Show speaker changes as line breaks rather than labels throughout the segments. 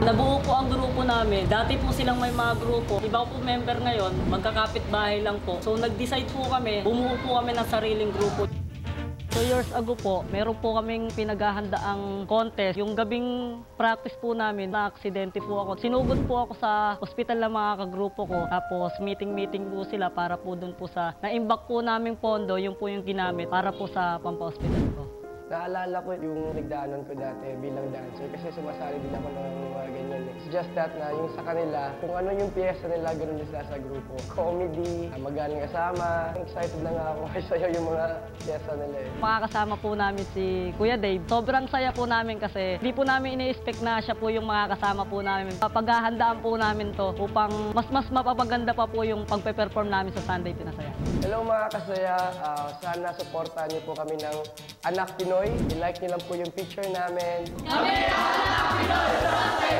Nabuo po ang grupo namin. Dati po silang may mga grupo. Iba po member ngayon, magkakapit bahay lang po. So nag-decide po kami, bumuo po kami ng sariling grupo. Two years ago po, meron po kaming pinaghahandaang contest. Yung gabing practice po namin, na-aksidente po ako. Sinugod po ako sa ospital ng mga kagrupo ko. Tapos meeting-meeting po sila para po dun po sa na-imbak po naming pondo, yung po yung ginamit para po sa pampa-hospital ko.
Naalala ko yung nagdaanan ko dati bilang dancer kasi sumasali din ako ng ganyan. eh. It's just that na yung sa kanila, kung ano yung piyesa nila, ganun din sila sa grupo. Comedy, ah, magaling kasama. Excited na nga ako kasi sa'yo yung mga piyesa nila eh.
Makakasama po namin si Kuya Dave. Sobrang saya po namin kasi hindi po namin ini-expect na siya po yung makakasama po namin. Paghahandaan po namin to upang mas mas mapapaganda pa po yung pagpe-perform namin sa Sunday Pinasaya.
Hello mga kasaya, Ah, sana supportahan niyo po kami ng Anak Pinoy. I-like niyo lang po yung picture namin.
Ang na makakasama namin si...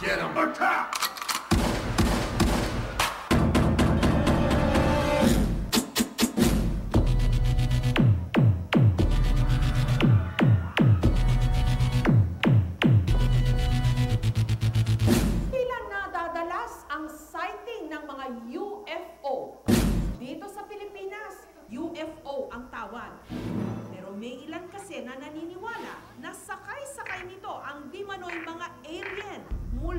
Get him! Attack!
UFO? Ang tawag. Pero may ilan kasi na naniniwala na sakay-sakay nito ang di manoy mga alien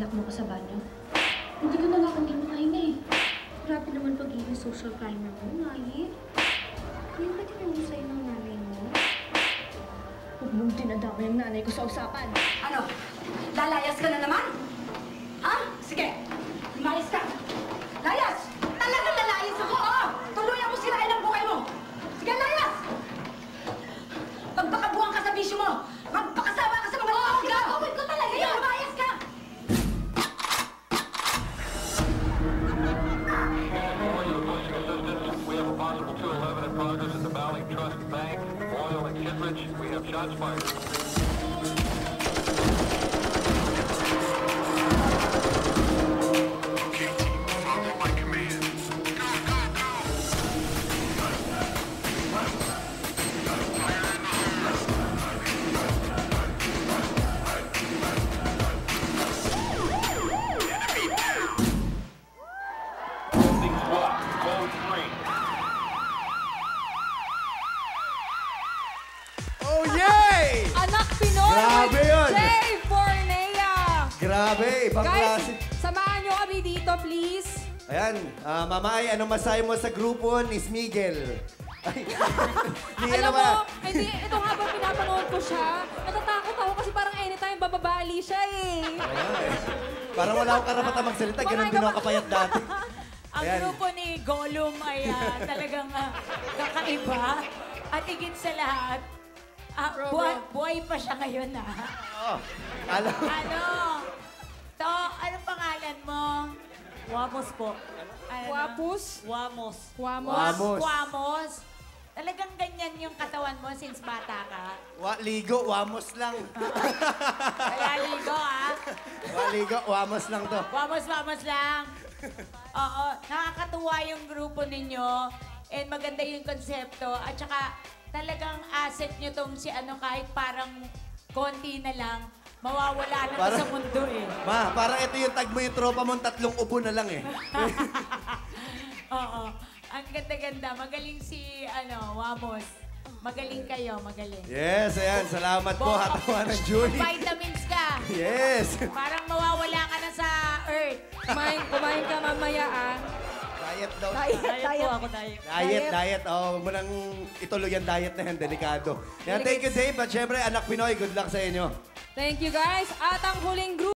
nilak mo ko sa banyo? Hindi ko na nga hindi makahinga eh. Grabe naman pagiging social climber mo, Nayi. Kaya ba tinanong sa'yo ng nanay mo? Huwag mong dinadamay ang nanay ko sa usapan.
Ano? Lalayas ka na naman? Ha? Sige, umalis ka. Layas!
Signal frei.
Grabe yun.
Jay Fornea.
Grabe, ibang
Guys,
klase.
samahan nyo kami dito, please.
Ayan, ah, Mama Ay, anong mo sa grupo ni Smigel? Ay, hindi
Alam
naman.
mo, hindi, ito habang pinapanood ko siya, natatakot ako kasi parang anytime bababali siya eh.
Parang wala akong karapatan magsalita, ganun din ako kapayat dati.
Ang
Ayan.
grupo ni Gollum ay ah, talagang ah, kakaiba. At higit sa lahat, ah, buhay, buhay pa siya ngayon ah.
Oh, alam,
Ano? To, anong pangalan mo?
Wamos po.
Ano?
Wapus?
Wamos.
Wamos?
Wamos.
Wamos? Talagang ganyan yung katawan mo since bata ka?
wa, ligo, wamos lang.
Kaya ligo ah.
wa, ligo, wamos lang to.
Vamos, vamos lang. Oo, nakakatuwa yung grupo ninyo. And maganda yung konsepto. At saka talagang asset nyo tong si ano kahit parang konti na lang. Mawawala na
Para-
ka sa mundo eh.
Ma, parang ito yung tag mo yung tropa mong tatlong upo na lang eh.
Oo. Ang ganda-ganda. Magaling si, ano, Wamos. Magaling kayo, magaling.
Yes, ayan. Salamat po, hatawa ng jury.
Vitamins ka.
Yes.
Parang mawawala ka na sa earth.
Kumain, kumain ka mamaya, ah.
Diet daw.
Diet,
Diet
diet.
po ako, diet.
Diet, diet. Oh, huwag mo nang ituloy ang diet na yan. Delikado. Yan, thank you, Dave. At syempre, anak Pinoy, good luck sa inyo.
Thank you, guys. At ang huling group.